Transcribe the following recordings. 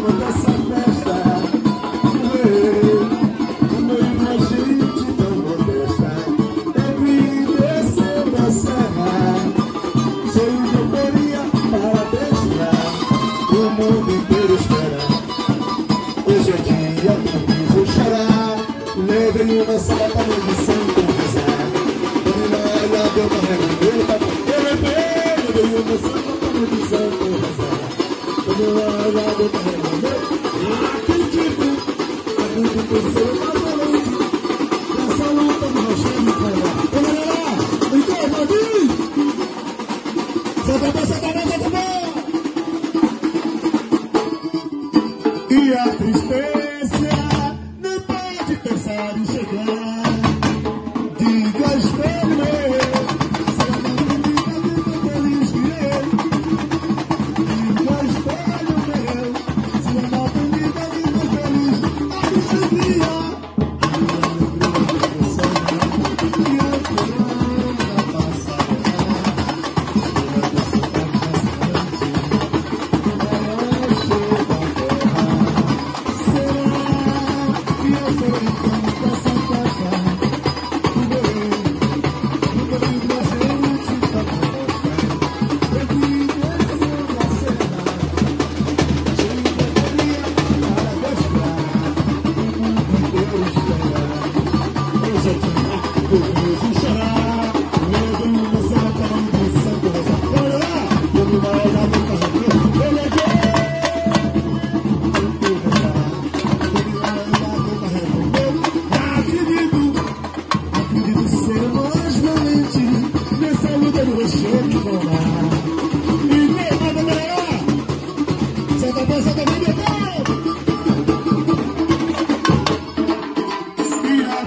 vamos nessa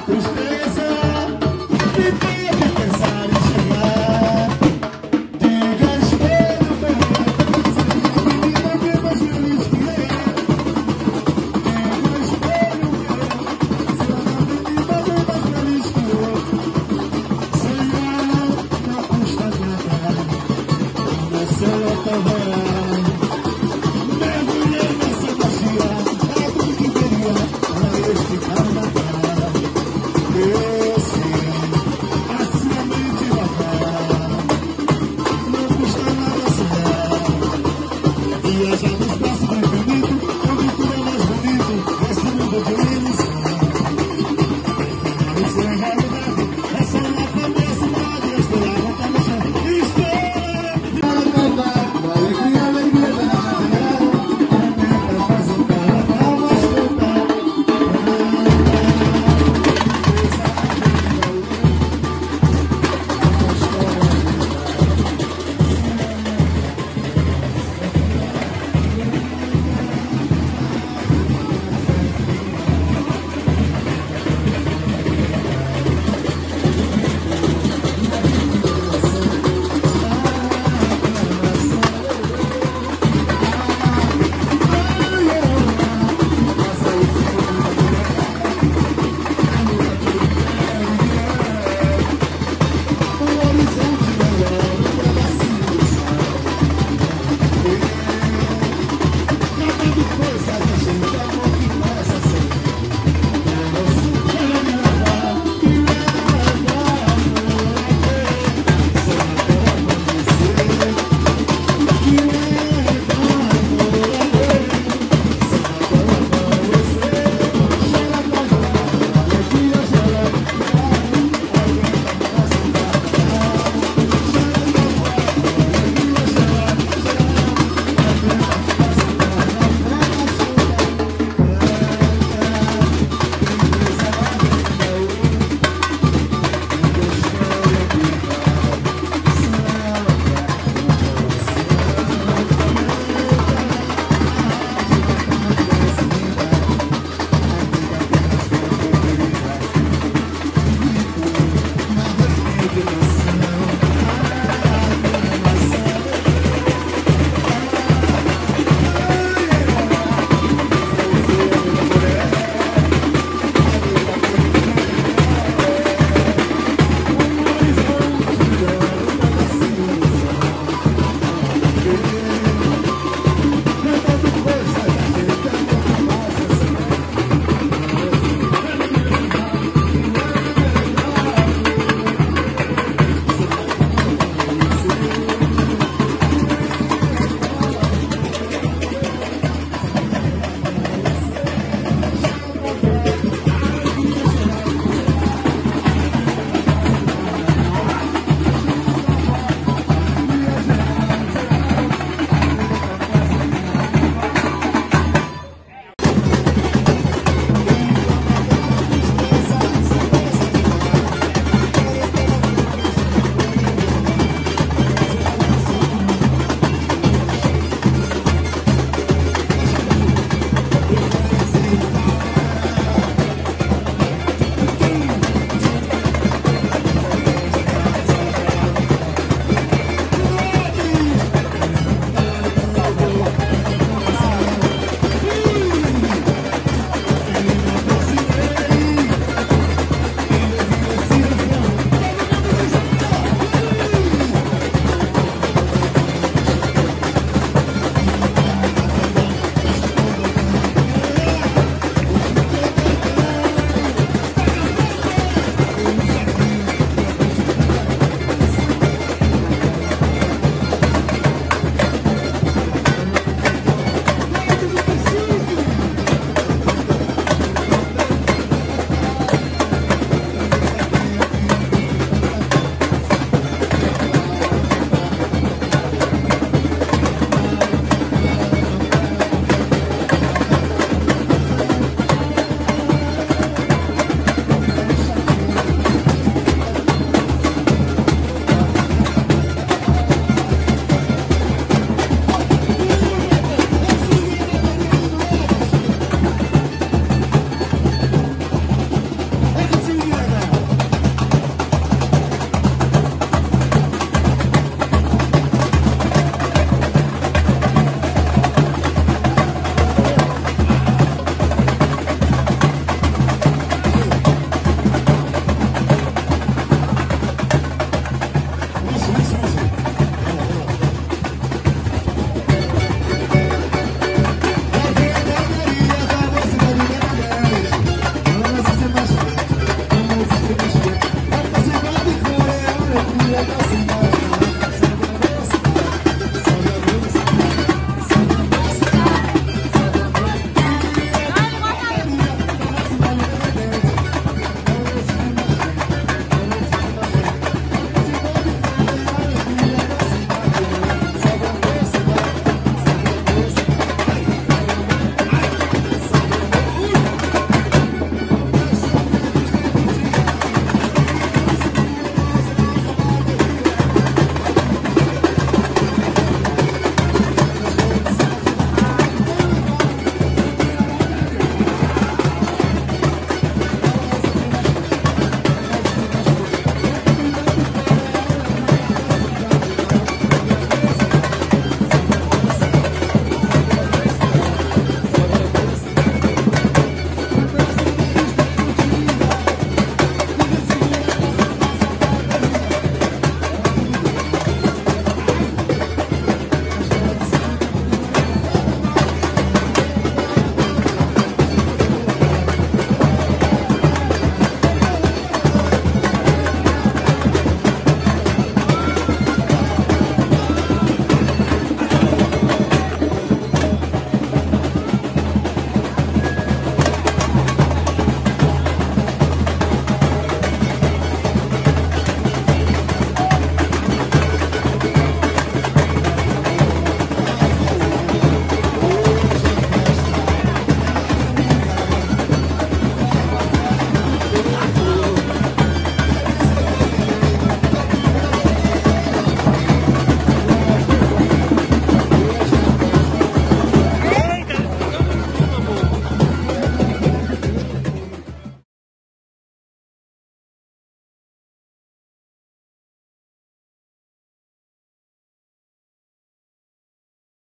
E